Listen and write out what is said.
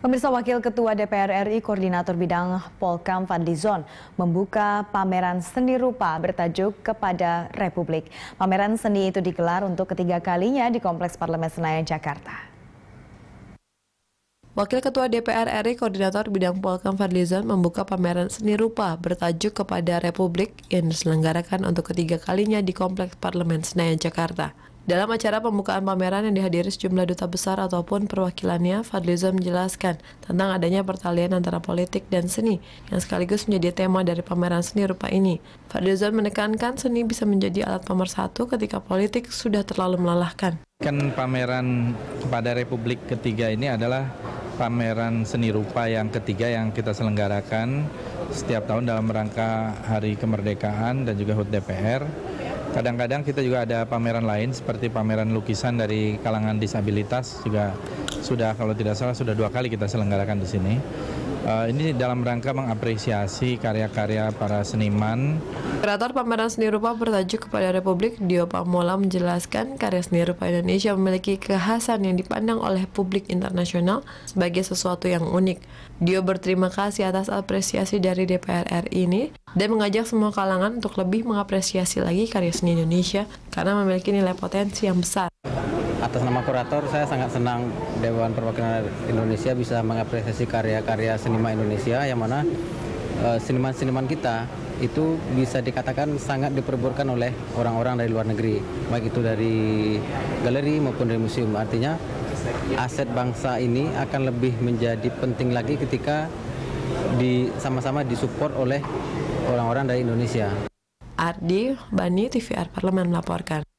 Pemirsa Wakil Ketua DPR RI Koordinator Bidang Polkam Fadlizon membuka pameran seni rupa bertajuk Kepada Republik. Pameran seni itu digelar untuk ketiga kalinya di Kompleks Parlemen Senayan, Jakarta. Wakil Ketua DPR RI Koordinator Bidang Polkam Fadlizon membuka pameran seni rupa bertajuk Kepada Republik yang diselenggarakan untuk ketiga kalinya di Kompleks Parlemen Senayan, Jakarta. Dalam acara pembukaan pameran yang dihadiri sejumlah duta besar ataupun perwakilannya, Fadlizon menjelaskan tentang adanya pertalian antara politik dan seni yang sekaligus menjadi tema dari pameran seni rupa ini. Fadlizon menekankan seni bisa menjadi alat pemersatu ketika politik sudah terlalu melelahkan. Kan pameran kepada Republik ketiga ini adalah pameran seni rupa yang ketiga yang kita selenggarakan setiap tahun dalam rangka Hari Kemerdekaan dan juga HUT DPR. Kadang-kadang kita juga ada pameran lain seperti pameran lukisan dari kalangan disabilitas juga sudah kalau tidak salah sudah dua kali kita selenggarakan di sini. Uh, ini dalam rangka mengapresiasi karya-karya para seniman. Kurator pameran seni rupa bertajuk kepada Republik, Dio Pamola menjelaskan karya seni rupa Indonesia memiliki kekhasan yang dipandang oleh publik internasional sebagai sesuatu yang unik. Dio berterima kasih atas apresiasi dari DPR RI ini dan mengajak semua kalangan untuk lebih mengapresiasi lagi karya seni Indonesia karena memiliki nilai potensi yang besar atas nama kurator saya sangat senang Dewan Perwakilan Indonesia bisa mengapresiasi karya-karya seniman Indonesia yang mana eh, seniman-seniman uh, kita itu bisa dikatakan sangat diperburkan oleh orang-orang dari luar negeri baik itu dari galeri maupun dari museum artinya aset bangsa ini akan lebih menjadi penting lagi ketika di sama-sama disupport oleh orang-orang dari Indonesia. Ardi, Bani, TVR Parlemen melaporkan.